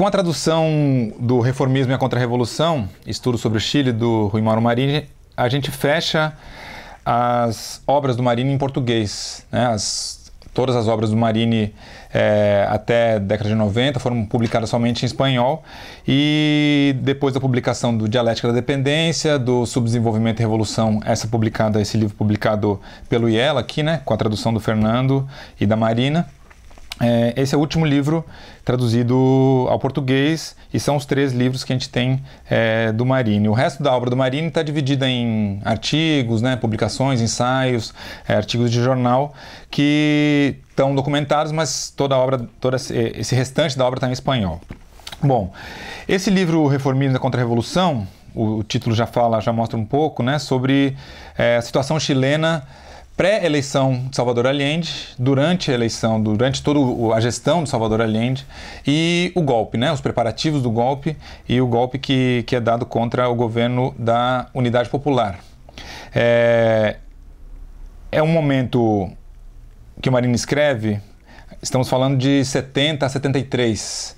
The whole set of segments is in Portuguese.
Com a tradução do Reformismo e a Contra-Revolução, estudo sobre o Chile do Rui Mauro Marini, a gente fecha as obras do Marini em português. Né? As, todas as obras do Marini é, até a década de 90 foram publicadas somente em espanhol e depois da publicação do Dialética da Dependência, do Subdesenvolvimento e Revolução, essa publicada, esse livro publicado pelo IELA aqui, né, com a tradução do Fernando e da Marina, é, esse é o último livro traduzido ao português e são os três livros que a gente tem é, do Marini. O resto da obra do Marini está dividida em artigos, né, publicações, ensaios, é, artigos de jornal que estão documentados, mas toda a obra, todo esse restante da obra está em espanhol. Bom, esse livro Reformismo da Contra-Revolução, o, o, título já fala, já mostra um pouco, né, sobre é, a situação chilena pré-eleição de Salvador Allende, durante a eleição, durante toda a gestão de Salvador Allende e o golpe, né, os preparativos do golpe e o golpe que, que é dado contra o governo da Unidade Popular. É, é um momento que o Marino escreve, estamos falando de 70 a 73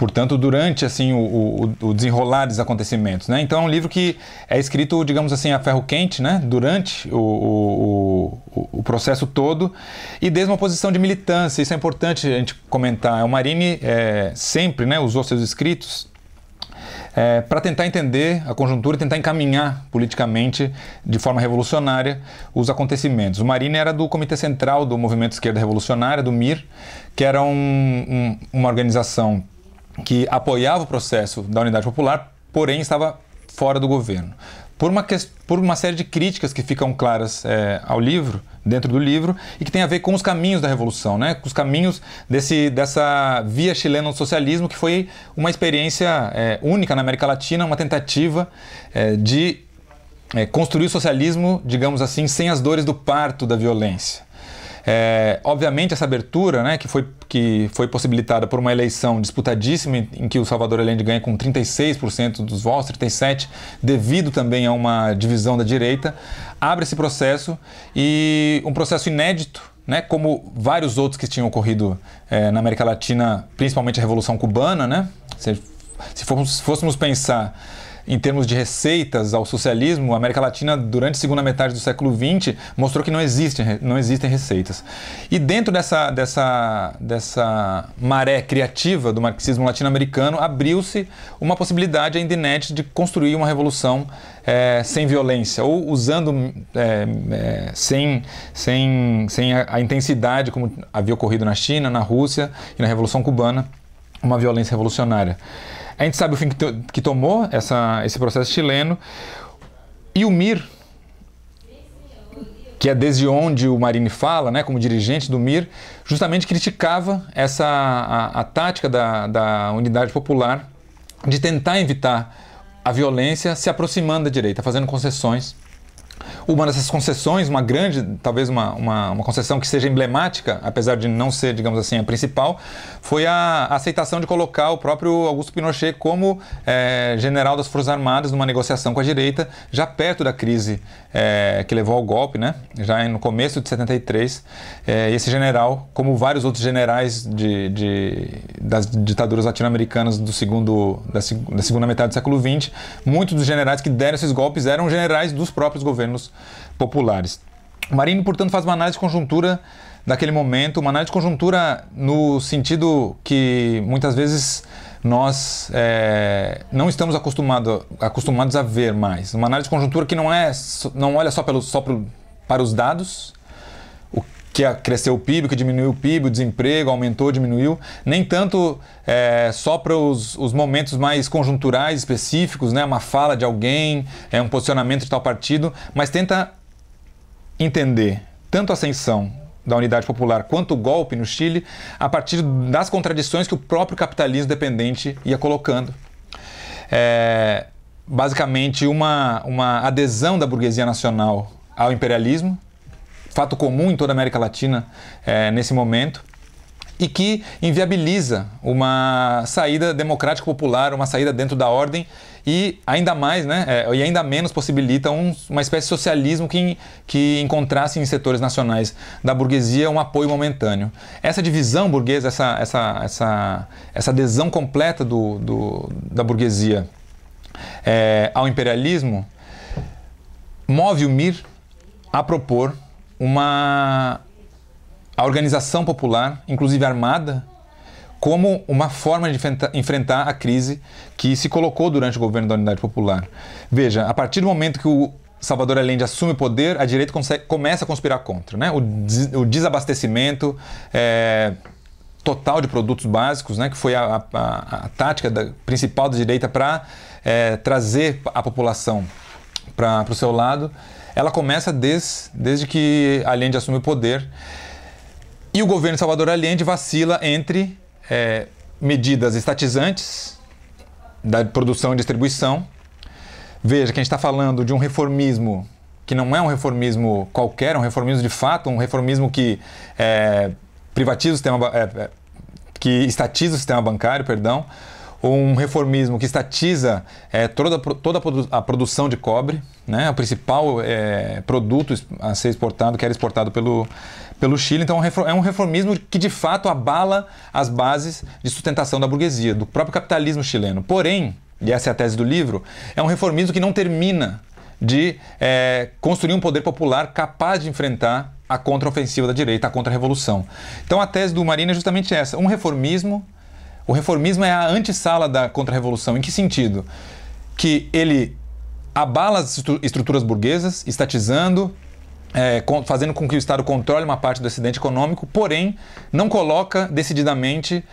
portanto, durante assim o, o, o, desenrolar dos acontecimentos. Né? Então é um livro que é escrito, digamos assim, a ferro quente, né? durante o, o, processo todo, e desde uma posição de militância. Isso é importante a gente comentar. O Marini é, sempre né, usou seus escritos é, para tentar entender a conjuntura e tentar encaminhar politicamente, de forma revolucionária, os acontecimentos. O Marini era do Comitê Central do Movimento Esquerda Revolucionária, do MIR, que era um, um, uma organização que apoiava o processo da Unidade Popular, porém estava fora do governo. Por uma, por uma série de críticas que ficam claras é, ao livro, dentro do livro, e que tem a ver com os caminhos da Revolução, né? com os caminhos desse, dessa via chilena do socialismo, que foi uma experiência é, única na América Latina, uma tentativa é, de é, construir o socialismo, digamos assim, sem as dores do parto da violência. É, obviamente, essa abertura, né, que, foi, que foi possibilitada por uma eleição disputadíssima, em, em que o Salvador Allende ganha com 36% dos votos, 37%, devido também a uma divisão da direita, abre esse processo e um processo inédito né, como vários outros que tinham ocorrido é, na América Latina, principalmente a Revolução Cubana, né? Se, se, fôssemos, se fôssemos pensar em termos de receitas ao socialismo, a América Latina, durante a segunda metade do século XX, mostrou que não existem, não existem receitas. E dentro dessa, dessa, dessa maré criativa do marxismo latino-americano, abriu-se uma possibilidade ainda inédita de construir uma revolução é, sem violência, ou usando é, é, sem, sem, sem a, a intensidade como havia ocorrido na China, na Rússia e na Revolução Cubana, uma violência revolucionária. A gente sabe o fim que, que tomou essa, esse processo chileno. E o MIR, que é desde onde o Marini fala, né, como dirigente do MIR, justamente criticava essa a, a tática da, da unidade popular de tentar evitar a violência se aproximando da direita, fazendo concessões uma dessas concessões, uma grande, talvez uma, uma, uma, concessão que seja emblemática, apesar de não ser, digamos assim, a principal, foi a aceitação de colocar o próprio Augusto Pinochet como é, general das Forças Armadas numa negociação com a direita, já perto da crise é, que levou ao golpe, né? já no começo de 73. É, esse general, como vários outros generais de, de das ditaduras latino-americanas do segundo, da, da segunda metade do século XX, muitos dos generais que deram esses golpes eram generais dos próprios governos populares. O Marinho, portanto, faz uma análise de conjuntura daquele momento, uma análise de conjuntura no sentido que muitas vezes nós é, não estamos acostumado, acostumados a ver mais. Uma análise de conjuntura que não, é, não olha só, pelo, só pro, para os dados, que cresceu o PIB, que diminuiu o PIB, o desemprego aumentou, diminuiu, nem tanto é, só para os, os, momentos mais conjunturais, específicos, né? uma fala de alguém, é um posicionamento de tal partido, mas tenta entender tanto a ascensão da Unidade Popular quanto o golpe no Chile a partir das contradições que o próprio capitalismo dependente ia colocando. É, basicamente, uma, uma adesão da burguesia nacional ao imperialismo, fato comum em toda a América Latina é, nesse momento, e que inviabiliza uma saída democrática popular, uma saída dentro da ordem e ainda mais, né, é, e ainda menos possibilita um, uma espécie de socialismo que, que encontrasse em setores nacionais da burguesia um apoio momentâneo. Essa divisão burguesa, essa, essa, essa, essa adesão completa do, do da burguesia é, ao imperialismo move o MIR a propor uma a organização popular, inclusive armada, como uma forma de enfrentar a crise que se colocou durante o governo da Unidade Popular. Veja, a partir do momento que o Salvador Allende assume o poder, a direita começa a conspirar contra. Né? O, desabastecimento é, total de produtos básicos, né? que foi a, a, a tática da, principal da direita para é, trazer a população para o seu lado, ela começa des, desde que Allende assume o poder. E o governo Salvador Allende vacila entre é, medidas estatizantes da produção e distribuição. Veja que a gente está falando de um reformismo que não é um reformismo qualquer, é um reformismo de fato, um reformismo que é, privatiza o sistema, é, é que estatiza o sistema bancário, perdão, um reformismo que estatiza é, toda, toda a produção de cobre, né, o principal é, produto a ser exportado, que era exportado pelo, pelo Chile. Então é um reformismo que de fato abala as bases de sustentação da burguesia, do próprio capitalismo chileno. Porém, e essa é a tese do livro, é um reformismo que não termina de é, construir um poder popular capaz de enfrentar a contraofensiva da direita, a contra-revolução. Então a tese do Marinho é justamente essa: um reformismo. O reformismo é a antessala da contra-revolução. Em que sentido? Que ele abala as estruturas burguesas, estatizando, é, fazendo com que o Estado controle uma parte do acidente econômico, porém não coloca decididamente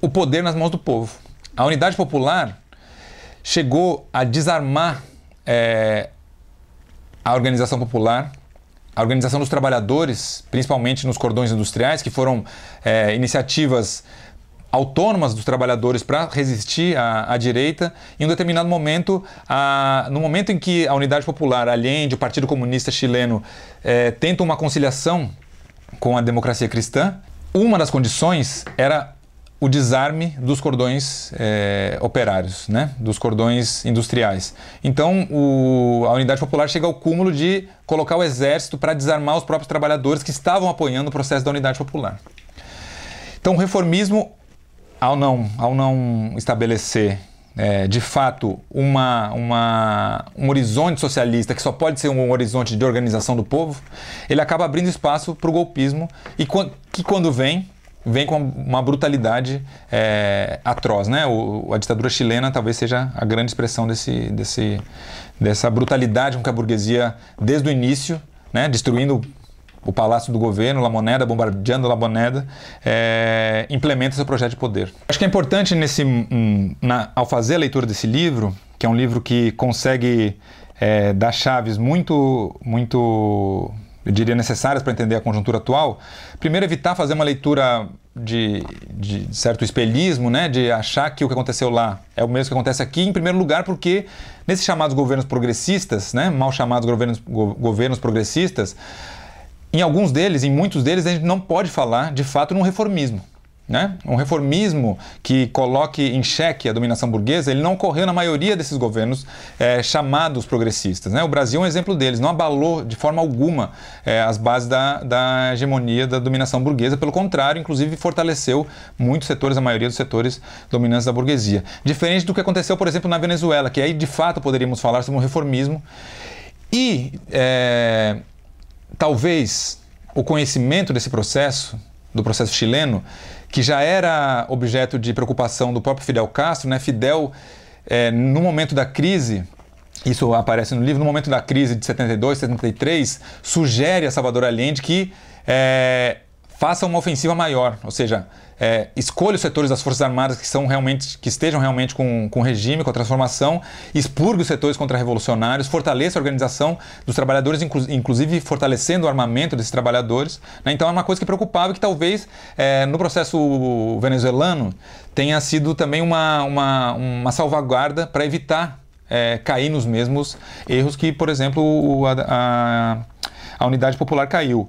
o poder nas mãos do povo. A unidade popular chegou a desarmar é, a organização popular, a organização dos trabalhadores, principalmente nos cordões industriais, que foram é, iniciativas autônomas dos trabalhadores para resistir à, à, direita. Em um determinado momento, a, no momento em que a Unidade Popular, Allende, o Partido Comunista Chileno, é, uma conciliação com a democracia cristã, uma das condições era o desarme dos cordões é, operários, né? dos cordões industriais. Então, o, a Unidade Popular chega ao cúmulo de colocar o exército para desarmar os próprios trabalhadores que estavam apoiando o processo da Unidade Popular. Então, o reformismo ao não, ao não estabelecer é, de fato uma, uma, um horizonte socialista que só pode ser um horizonte de organização do povo, ele acaba abrindo espaço para o golpismo e que quando vem vem com uma brutalidade é, atroz, né? O, a ditadura chilena talvez seja a grande expressão desse, desse, dessa brutalidade com que a burguesia, desde o início, né, destruindo o Palácio do Governo, La Moneda, bombardeando La Moneda, é, implementa seu projeto de poder. Acho que é importante nesse, um, na, ao fazer a leitura desse livro, que é um livro que consegue é, dar chaves muito, muito, eu diria, necessárias para entender a conjuntura atual, primeiro evitar fazer uma leitura de, de, certo espelhismo, né, de achar que o que aconteceu lá é o mesmo que acontece aqui, em primeiro lugar porque nesses chamados governos progressistas, né, mal chamados governos, go, governos progressistas, em alguns deles, em muitos deles, a gente não pode falar de fato num reformismo. Né? Um reformismo que coloque em xeque a dominação burguesa, ele não ocorreu na maioria desses governos é, chamados progressistas. Né? O Brasil é um exemplo deles, não abalou de forma alguma é, as bases da, da hegemonia da dominação burguesa, pelo contrário, inclusive fortaleceu muitos setores, a maioria dos setores dominantes da burguesia. Diferente do que aconteceu, por exemplo, na Venezuela, que aí de fato poderíamos falar sobre um reformismo. E é, talvez o conhecimento desse processo, do processo chileno, que já era objeto de preocupação do próprio Fidel Castro, né? Fidel, é, no momento da crise, isso aparece no livro, no momento da crise de 72, 73, sugere a Salvador Allende que é, faça uma ofensiva maior, ou seja, é, escolha os setores das Forças Armadas que, são realmente, que estejam realmente com, com o regime, com a transformação, expurgue os setores contra-revolucionários, fortaleça a organização dos trabalhadores, inclu inclusive fortalecendo o armamento desses trabalhadores. Né? Então é uma coisa que preocupava que talvez é, no processo venezuelano tenha sido também uma, uma, uma salvaguarda para evitar é, cair nos mesmos erros que, por exemplo, a, a, a Unidade Popular caiu.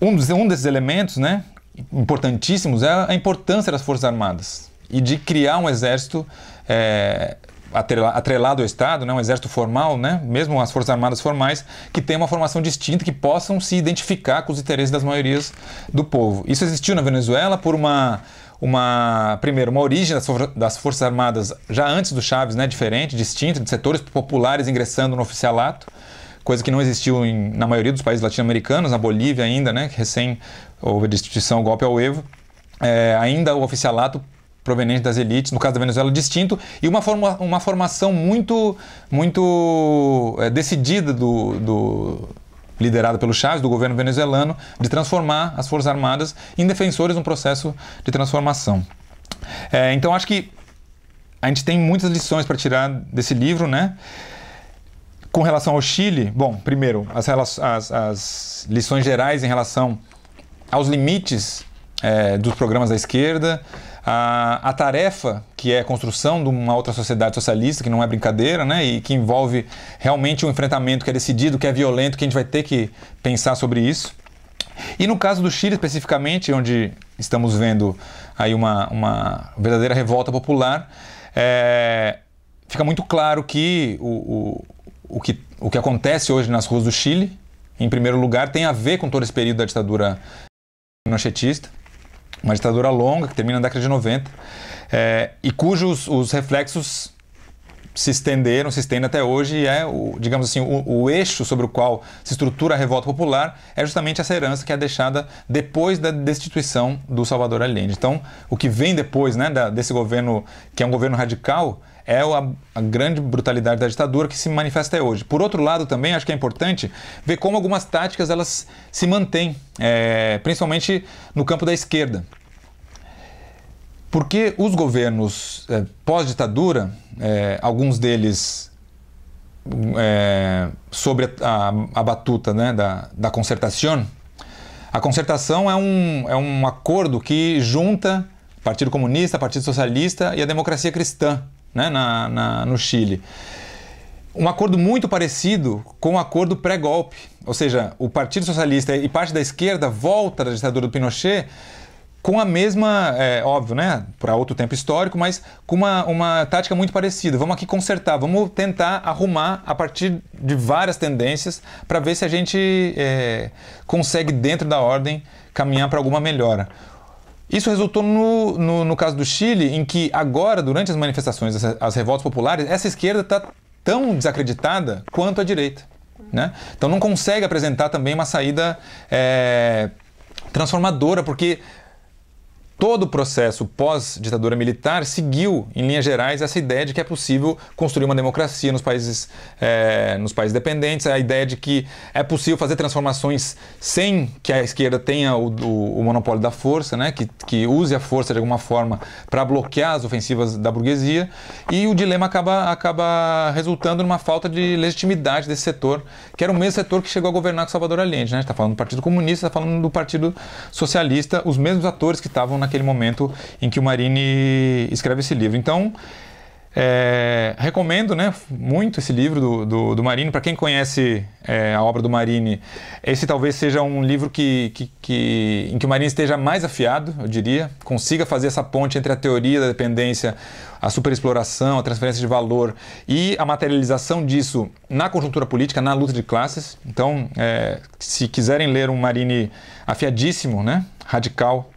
Um, dos, um desses elementos, né, importantíssimos é a importância das Forças Armadas e de criar um exército é, atrelado ao Estado, né, um exército formal, né, mesmo as forças armadas formais, que tem uma formação distinta, que possam se identificar com os interesses das maiorias do povo. Isso existiu na Venezuela por uma uma primeiro uma origem das, das, forças armadas já antes do Chaves, né, diferente, distinta, de setores populares ingressando no oficialato, coisa que não existiu em, na maioria dos países latino-americanos, na Bolívia ainda, né, recém houve a destituição, o golpe ao Evo, é, ainda o oficialato proveniente das elites, no caso da Venezuela, distinto, e uma, forma, uma formação muito, muito é, decidida do, do liderada pelo Chaves, do governo venezuelano, de transformar as Forças Armadas em defensores de um processo de transformação. É, então, acho que a gente tem muitas lições para tirar desse livro, né? Com relação ao Chile, bom, primeiro, as, as, as lições gerais em relação aos limites é, dos programas da esquerda, a, a, tarefa que é a construção de uma outra sociedade socialista, que não é brincadeira, né, e que envolve realmente um enfrentamento que é decidido, que é violento, que a gente vai ter que pensar sobre isso. E no caso do Chile especificamente, onde estamos vendo aí uma, uma verdadeira revolta popular, é, fica muito claro que o, o, o que o que acontece hoje nas ruas do Chile, em primeiro lugar, tem a ver com todo esse período da ditadura pinochetista uma ditadura longa que termina na década de 90 é, e cujos os reflexos se estenderam, se estendem até hoje e é, o, digamos assim, o, o, eixo sobre o qual se estrutura a revolta popular é justamente essa herança que é deixada depois da destituição do Salvador Allende. Então, o que vem depois né, da, desse governo, que é um governo radical, é a, a, grande brutalidade da ditadura que se manifesta até hoje. Por outro lado, também acho que é importante ver como algumas táticas elas se mantêm, é, principalmente no campo da esquerda. Porque os governos é, pós-ditadura, é, alguns deles é, sobre a, a, batuta né, da, da concertação, a concertação é um, é um acordo que junta Partido Comunista, Partido Socialista e a democracia cristã né, na, na, no Chile. Um acordo muito parecido com o acordo pré-golpe, ou seja, o Partido Socialista e parte da esquerda volta da ditadura do Pinochet com a mesma, é, óbvio, né, para outro tempo histórico, mas com uma, uma tática muito parecida. Vamos aqui consertar, vamos tentar arrumar a partir de várias tendências para ver se a gente é, consegue, dentro da ordem, caminhar para alguma melhora. Isso resultou no, no, no, caso do Chile, em que agora, durante as manifestações, as, as revoltas populares, essa esquerda está tão desacreditada quanto a direita. Né? Então não consegue apresentar também uma saída é, transformadora, porque todo o processo pós-ditadura militar seguiu, em linhas gerais, essa ideia de que é possível construir uma democracia nos países, é, nos países dependentes, a ideia de que é possível fazer transformações sem que a esquerda tenha o, o, o monopólio da força, né? que, que use a força de alguma forma para bloquear as ofensivas da burguesia, e o dilema acaba, acaba resultando numa falta de legitimidade desse setor, que era o mesmo setor que chegou a governar com Salvador Allende. Né? está falando do Partido Comunista, está falando do Partido Socialista, os mesmos atores que estavam naquele momento em que o Marini escreve esse livro. Então, é, recomendo né, muito esse livro do, do, do Marini. Para quem conhece é, a obra do Marini, esse talvez seja um livro que, que, que, em que o Marini esteja mais afiado, eu diria, consiga fazer essa ponte entre a teoria da dependência, a superexploração, a transferência de valor e a materialização disso na conjuntura política, na luta de classes. Então, é, se quiserem ler um Marini afiadíssimo, né, radical,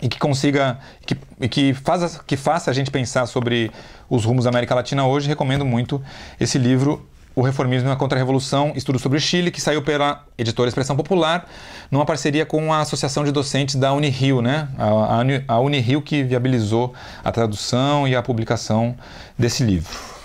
e que consiga que, que, faz, que faça a gente pensar sobre os rumos da América Latina hoje, recomendo muito esse livro, O Reformismo e a Contra-Revolução, Estudo sobre o Chile, que saiu pela editora Expressão Popular, numa parceria com a Associação de Docentes da Unirio, né? a, a, a Unirio que viabilizou a tradução e a publicação desse livro.